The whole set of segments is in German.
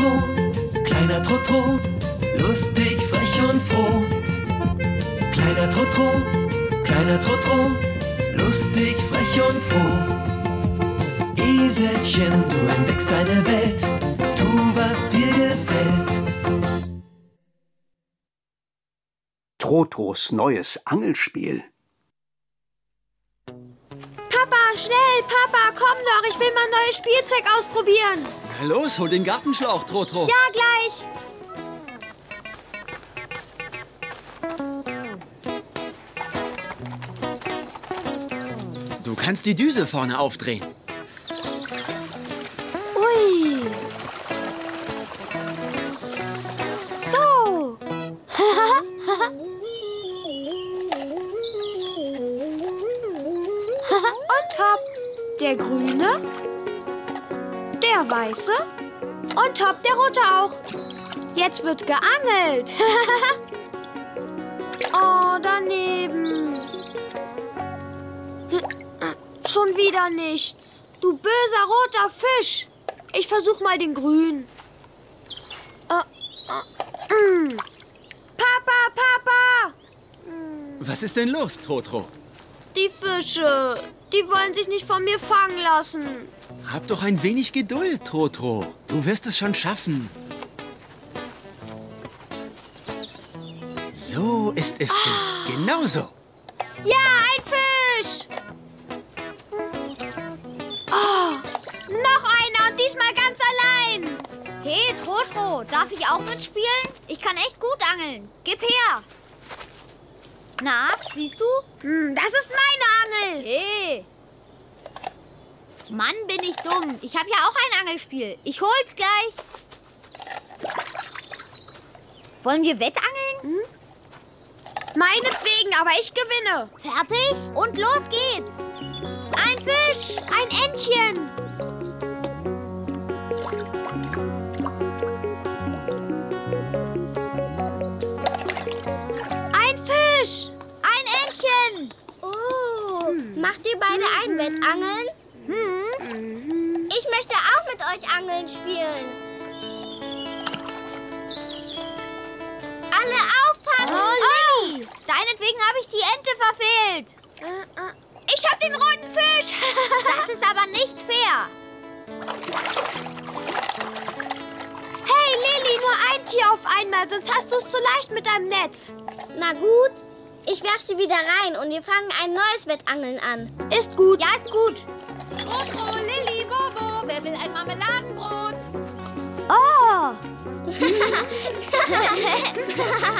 Trotro, kleiner Trotro, lustig, frech und froh. Kleiner Trotro, kleiner Trotro, lustig, frech und froh. Eselchen, du entdeckst deine Welt, tu was dir gefällt. Trotros neues Angelspiel. Schnell, Papa, komm doch, ich will mal neues Spielzeug ausprobieren. Na los, hol den Gartenschlauch, Trotro. Ja, gleich. Du kannst die Düse vorne aufdrehen. Jetzt wird geangelt. oh, daneben. Schon wieder nichts. Du böser roter Fisch. Ich versuch mal den grünen. Äh, äh, mm. Papa, Papa! Was ist denn los, Trotro? Die Fische, die wollen sich nicht von mir fangen lassen. Hab doch ein wenig Geduld, Trotro. Du wirst es schon schaffen. So ist es gut. Genau so. Ja, ein Fisch! Oh, noch einer und diesmal ganz allein. Hey, Trotro, darf ich auch mitspielen? Ich kann echt gut angeln. Gib her. Na, siehst du? Hm, das ist meine Angel. Hey. Mann, bin ich dumm. Ich habe ja auch ein Angelspiel. Ich hol's gleich. Wollen wir wettangeln? Meinetwegen, aber ich gewinne. Fertig? Und los geht's. Ein Fisch. Ein Entchen. Ein Fisch. Ein Entchen. Oh, macht ihr beide ein Wettangeln? Hm. Ich möchte auch mit euch Angeln spielen. Alle aufpassen! Deinetwegen habe ich die Ente verfehlt. Ich hab den roten Fisch. Das ist aber nicht fair. Hey, Lilly, nur ein Tier auf einmal, sonst hast du es zu leicht mit deinem Netz. Na gut, ich werf sie wieder rein und wir fangen ein neues Wettangeln an. Ist gut. Ja, ist gut. Trotro, Lilly, Bobo, wer will ein Marmeladenbrot? Oh.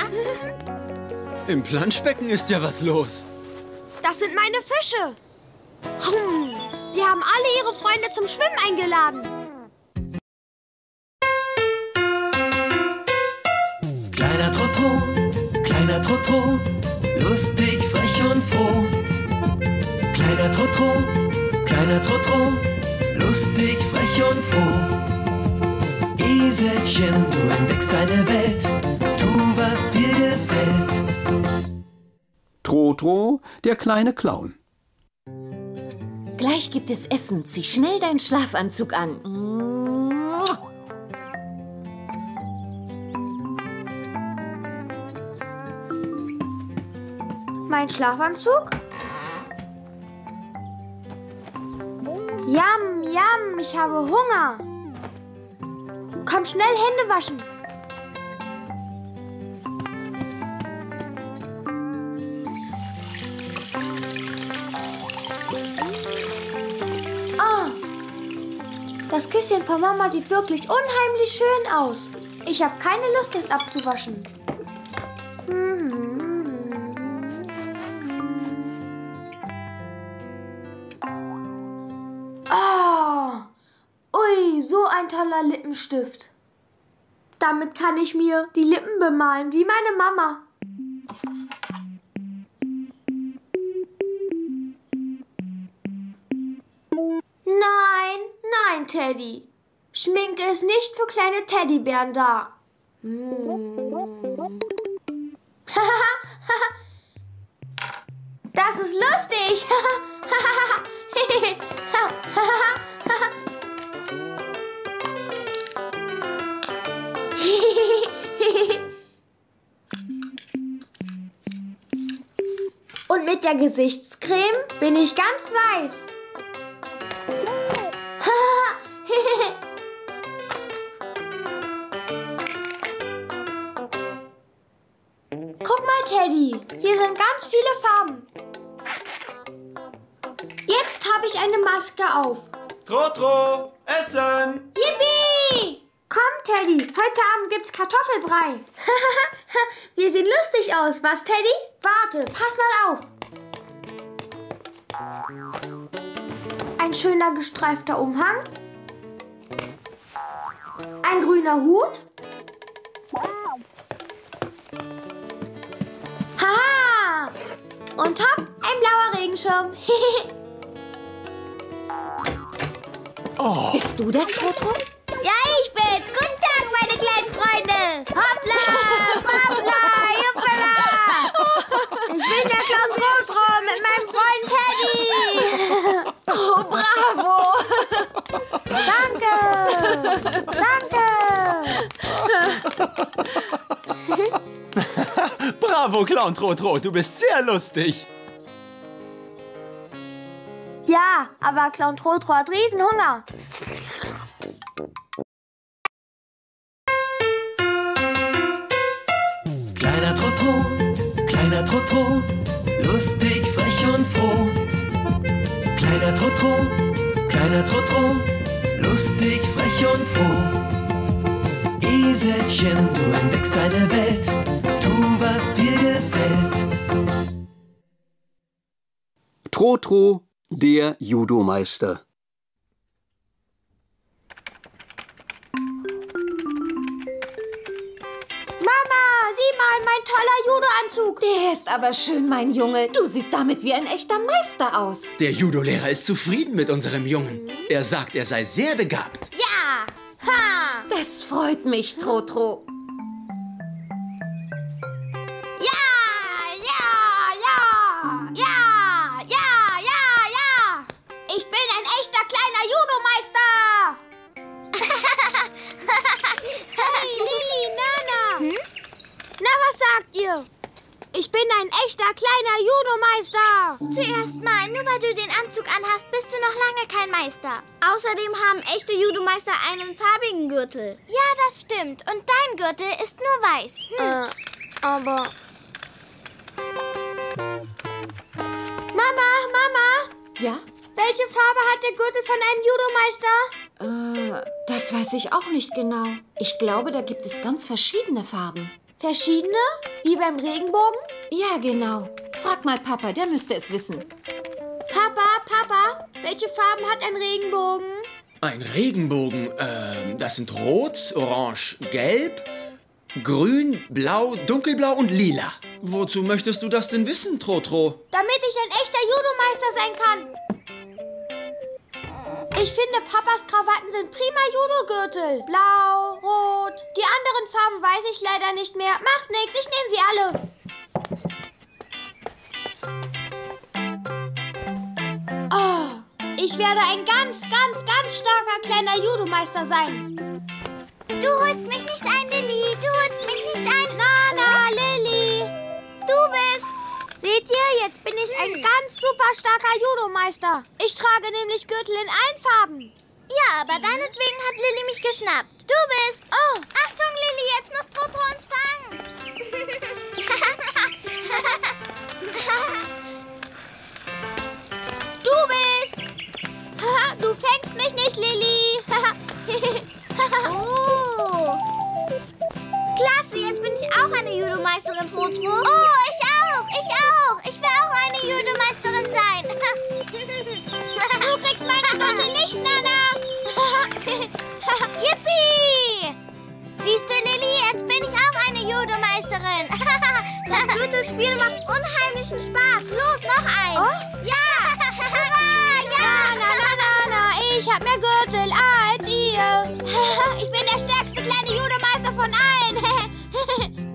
Im Planschbecken ist ja was los. Das sind meine Fische. Hm, Sie haben alle ihre Freunde zum Schwimmen eingeladen. Kleiner Trotro, kleiner Trotro, lustig, frech und froh. Kleiner Trotro, kleiner Trotro, lustig, frech und froh. Eselchen, du entdeckst deine Welt, Trotro, der kleine Clown. Gleich gibt es Essen. Zieh schnell deinen Schlafanzug an. Mein Schlafanzug? Yam, yam, ich habe Hunger. Komm schnell Hände waschen. Das Küsschen von Mama sieht wirklich unheimlich schön aus. Ich habe keine Lust, es abzuwaschen. Ah, ui, so ein toller Lippenstift. Damit kann ich mir die Lippen bemalen, wie meine Mama. Teddy. Schminke ist nicht für kleine Teddybären da. Das ist lustig. Und mit der Gesichtscreme bin ich ganz weiß. Ganz viele Farben. Jetzt habe ich eine Maske auf. Trotro, Essen! Yippie! Komm, Teddy. Heute Abend gibt's Kartoffelbrei. Wir sehen lustig aus, was, Teddy? Warte, pass mal auf. Ein schöner gestreifter Umhang. Ein grüner Hut. Und hopp, ein blauer Regenschirm. Bist du das, Trotro? Ja, ich bin's. Guten Tag, meine kleinen Freunde. Hoppla, hoppla, juppala. Ich bin der Clown Trotro mit meinem Freund Teddy. Oh, bravo! Danke. Danke. Bravo, Clown Trotro, du bist sehr lustig. Ja, aber Clown Trotro hat Riesenhunger. Kleiner Trotro, kleiner Trotro, lustig, frech und froh. Kleiner Trotro, kleiner Trotro, lustig, frech und froh. Eselchen, du entdeckst deine Welt, tu, was Trotro, der Judomeister. Mama, sieh mal, mein toller Judo-Anzug. Der ist aber schön, mein Junge. Du siehst damit wie ein echter Meister aus. Der Judo-Lehrer ist zufrieden mit unserem Jungen. Er sagt, er sei sehr begabt. Ja. Ha. Das freut mich, Trotro. Sagt ihr? Ich bin ein echter kleiner Judomeister. Zuerst mal, nur weil du den Anzug anhast, bist du noch lange kein Meister. Außerdem haben echte Judomeister einen farbigen Gürtel. Ja, das stimmt. Und dein Gürtel ist nur weiß. Hm. Äh, aber... Mama, Mama, Ja? welche Farbe hat der Gürtel von einem Judomeister? Äh, das weiß ich auch nicht genau. Ich glaube, da gibt es ganz verschiedene Farben. Verschiedene? Wie beim Regenbogen? Ja, genau. Frag mal Papa, der müsste es wissen. Papa, Papa, welche Farben hat ein Regenbogen? Ein Regenbogen, ähm, das sind rot, orange, gelb, grün, blau, dunkelblau und lila. Wozu möchtest du das denn wissen, Trotro? Damit ich ein echter Judomeister sein kann. Ich finde, Papas Krawatten sind prima Judogürtel. Blau, rot. Die anderen Farben weiß ich leider nicht mehr. Macht nichts, ich nehme sie alle. Oh, ich werde ein ganz, ganz, ganz starker kleiner Judomeister sein. Du holst mich nicht ein, Lilly. Du Seht ihr, jetzt bin ich ein ganz super starker Judomeister. Ich trage nämlich Gürtel in allen Farben. Ja, aber deinetwegen hat Lilly mich geschnappt. Du bist. Oh, Achtung, Lilly, jetzt muss Trotro uns fangen. du bist. Du fängst mich nicht, Lilly. oh. Klasse, jetzt bin ich auch eine Judomeisterin, Trotro. Oh, kriegst meine Gürtel nicht, Nana. Yippie! Siehst du, Lilly, jetzt bin ich auch eine Judemeisterin. Das Gürtelspiel macht unheimlichen Spaß. Los, noch ein. Oh? Ja. Hurra, ja! Na, na, na, na, ich hab mehr Gürtel als ihr. Ich bin der stärkste kleine Judemeister von allen.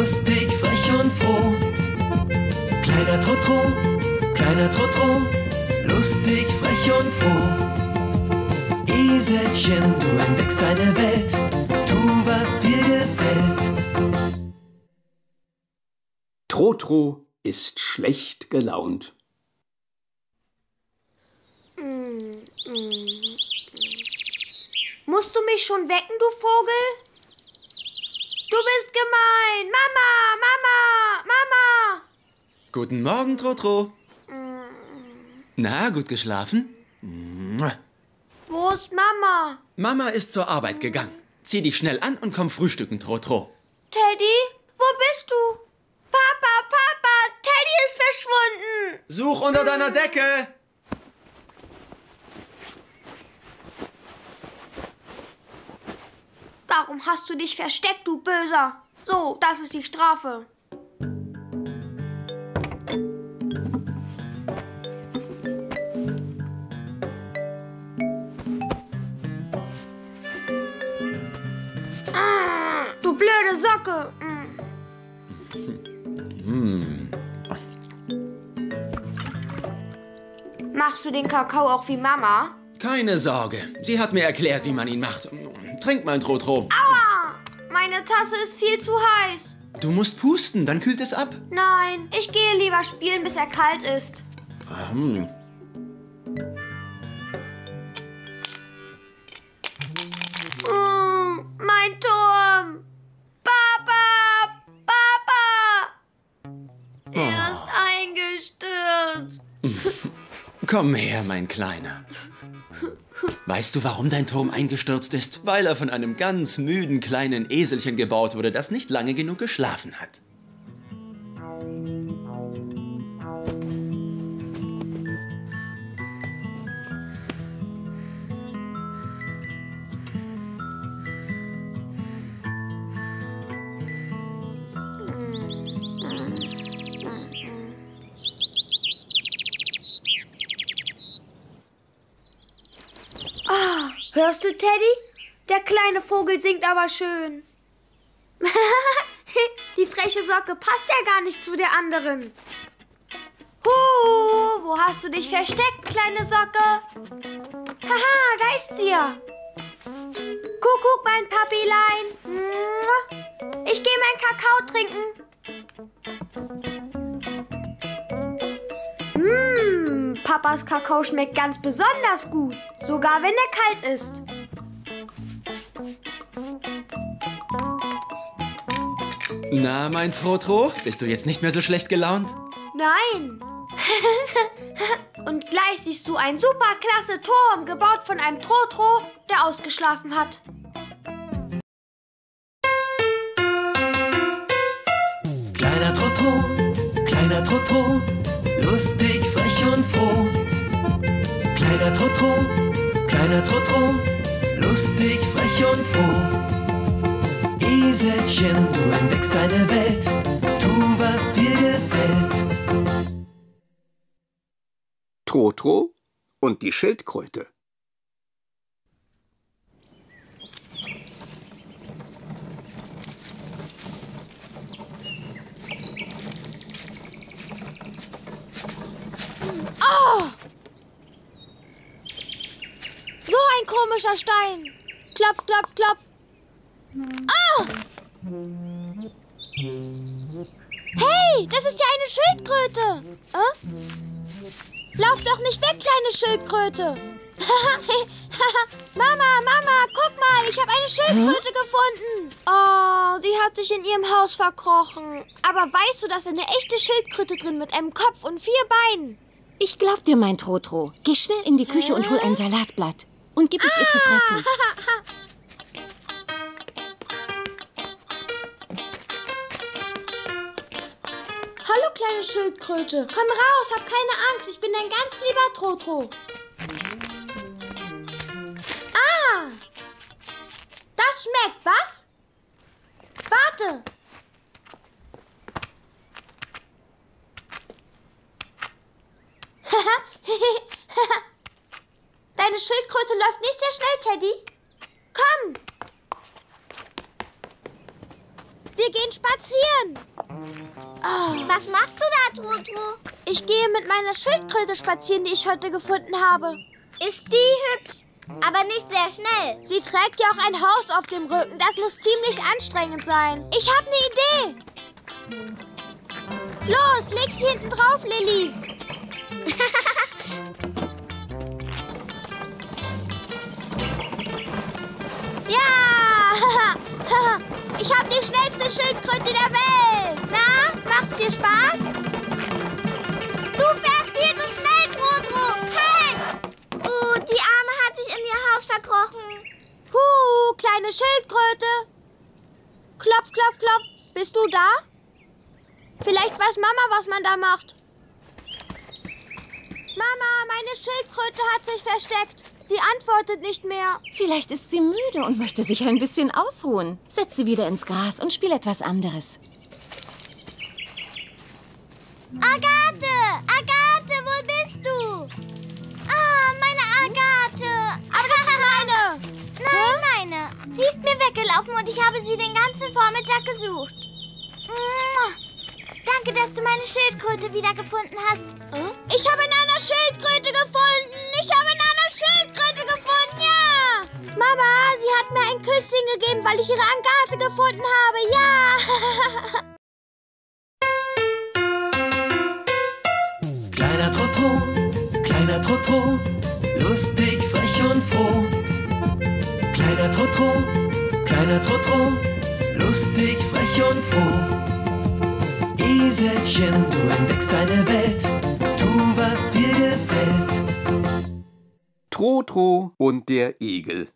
Lustig, frech und froh. Kleiner Trotro, kleiner Trotro, lustig, frech und froh. Eselchen, du entdeckst deine Welt, tu, was dir gefällt. Trotro ist schlecht gelaunt. Musst du mich schon wecken, du Vogel? Du bist gemein. Mama, Mama, Mama. Guten Morgen, Trotro. Na, gut geschlafen? Wo ist Mama? Mama ist zur Arbeit gegangen. Zieh dich schnell an und komm frühstücken, Trotro. Teddy, wo bist du? Papa, Papa, Teddy ist verschwunden. Such unter deiner Decke. Warum hast du dich versteckt, du Böser? So, das ist die Strafe. Ah, Du blöde Socke. Mm. Machst du den Kakao auch wie Mama? Keine Sorge. Sie hat mir erklärt, wie man ihn macht. Trink mal, Trotro. Aua! Meine Tasse ist viel zu heiß. Du musst pusten, dann kühlt es ab. Nein, ich gehe lieber spielen, bis er kalt ist. Hm. Mm, mein Turm! Papa! Papa! Er ist eingestürzt. Komm her, mein Kleiner. Weißt du, warum dein Turm eingestürzt ist? Weil er von einem ganz müden kleinen Eselchen gebaut wurde, das nicht lange genug geschlafen hat. Hörst du, Teddy? Der kleine Vogel singt aber schön. Die freche Socke passt ja gar nicht zu der anderen. Huh, wo hast du dich versteckt, kleine Socke? Haha, da ist sie ja. Kuckuck, mein Papilein. Ich gehe meinen Kakao trinken. Mmh, Papas Kakao schmeckt ganz besonders gut, sogar wenn er kalt ist. Na, mein Trotro, bist du jetzt nicht mehr so schlecht gelaunt? Nein. Und gleich siehst du einen super klasse Turm, gebaut von einem Trotro, der ausgeschlafen hat. Kleiner Trotro, kleiner Trotro, lustig, frech und froh. Kleiner Trotro, kleiner Trotro, lustig, frech und froh. Eselchen, du entdeckst deine Welt, tu, was dir gefällt. Trotro und die Schildkröte. So ein komischer Stein. Klopf, klopf, klopf. Ah! Hey, das ist ja eine Schildkröte. Äh? Lauf doch nicht weg, kleine Schildkröte. Mama, Mama, guck mal, ich habe eine Schildkröte gefunden. Oh, sie hat sich in ihrem Haus verkrochen. Aber weißt du, da ist eine echte Schildkröte drin mit einem Kopf und vier Beinen. Ich glaub dir, mein Trotro. Geh schnell in die Küche und hol ein Salatblatt. Und gib es ihr zu fressen. Hallo, kleine Schildkröte. Komm raus, hab keine Angst. Ich bin dein ganz lieber Trotro. Ah! Das schmeckt, was? Warte. Deine Schildkröte läuft nicht sehr schnell, Teddy. Komm. Wir gehen spazieren. Was machst du da, Trotro? Ich gehe mit meiner Schildkröte spazieren, die ich heute gefunden habe. Ist die hübsch? aber nicht sehr schnell. Sie trägt ja auch ein Haus auf dem Rücken. Das muss ziemlich anstrengend sein. Ich habe eine Idee. Los, leg sie hinten drauf, Lilly. ja! Ich habe die schnellste Schildkröte der Welt. Na, macht's dir Spaß? Du fährst viel zu schnell, Trotro. Halt! Oh, die Arme hat sich in ihr Haus verkrochen. Huh, kleine Schildkröte. Klopf, klopf, klopf. Bist du da? Vielleicht weiß Mama, was man da macht. Mama, meine Schildkröte hat sich versteckt. Sie antwortet nicht mehr. Vielleicht ist sie müde und möchte sich ein bisschen ausruhen. Setz sie wieder ins Gras und spiel etwas anderes. Agathe! Agathe, wo bist du? Ah, meine Agathe. Aber das ist meine. Nein, meine. Sie ist mir weggelaufen und ich habe sie den ganzen Vormittag gesucht. Danke, dass du meine Schildkröte wiedergefunden hast. Ich habe Nana Schildkröte gefunden. Ich habe Nana Schildkröte gefunden, ja. Mama, sie hat mir ein Küsschen gegeben, weil ich ihre Agathe gefunden habe, ja. Kleiner Trotro, kleiner Trotro, lustig, frech und froh. Kleiner Trotro, kleiner Trotro, lustig, frech und froh. Eselchen, du entdeckst deine Welt, tu was dir gefällt. Trotro und der Igel.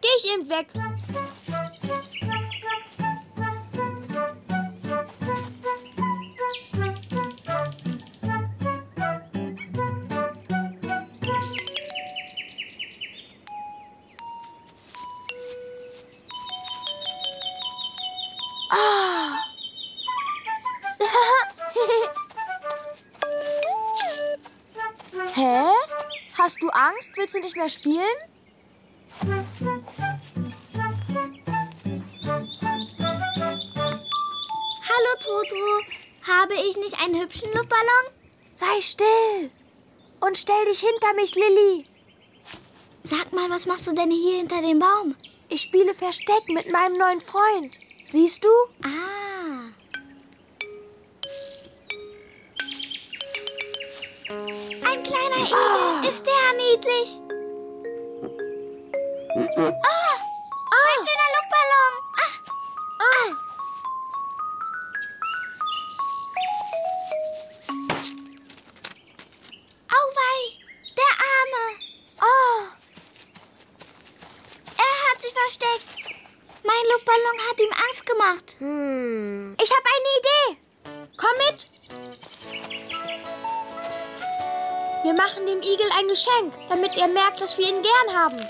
Geh ich eben weg. Hä? Hast du Angst? Willst du nicht mehr spielen? Trotro. Habe ich nicht einen hübschen Luftballon? Sei still. Und stell dich hinter mich, Lilly. Sag mal, was machst du denn hier hinter dem Baum? Ich spiele Versteck mit meinem neuen Freund. Siehst du? Ah. Ein kleiner Igel. Ist der niedlich? Ah, mein schöner Luftballon. Versteckt. Mein Luftballon hat ihm Angst gemacht. hm. Ich habe eine Idee. Komm mit. Wir machen dem Igel ein Geschenk, damit er merkt, dass wir ihn gern haben.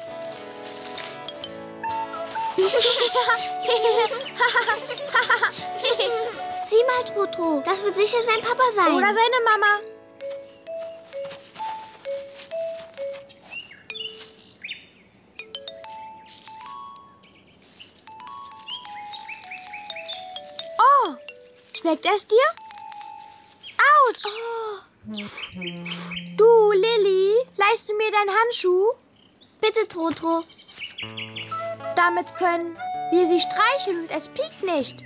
Sieh mal, Trotro. Das wird sicher sein Papa sein. Oder seine Mama. Schmeckt es dir? Autsch! Du, Lilly, leihst du mir deinen Handschuh? Bitte, Trotro. Damit können wir sie streicheln und es piekt nicht.